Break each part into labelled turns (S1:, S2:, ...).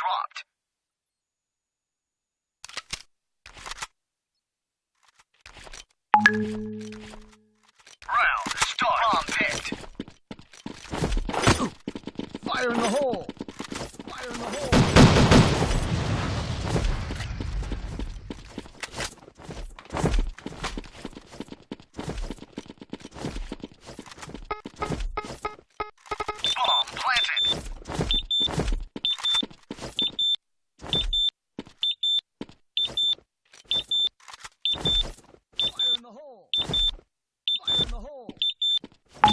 S1: dropped.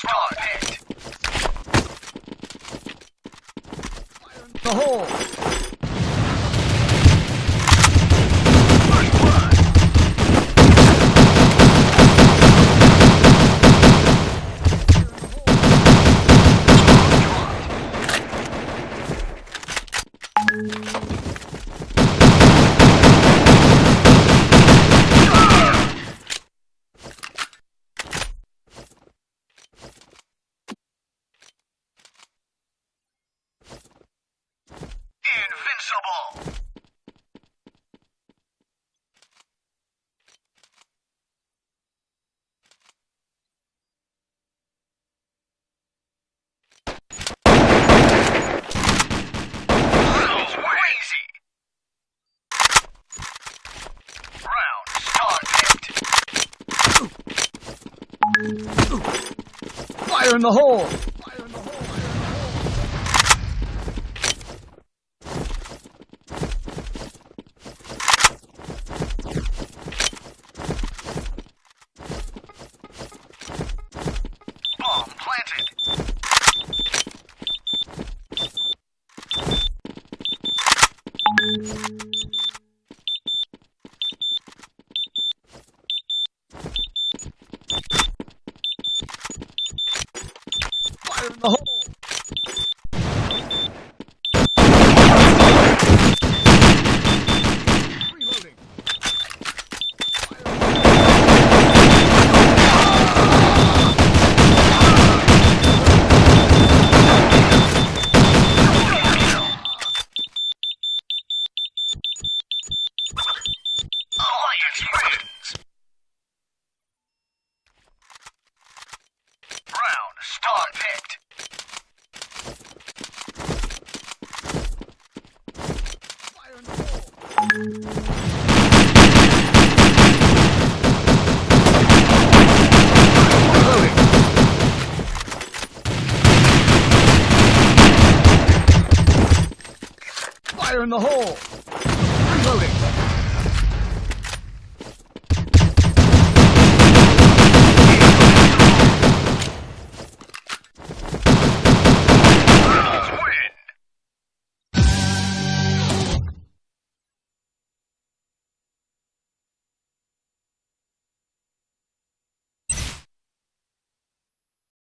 S2: Shot hit. The hole. Fire in the hole! the hole. Fire in the hole! Reloading!